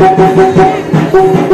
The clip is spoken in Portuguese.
Música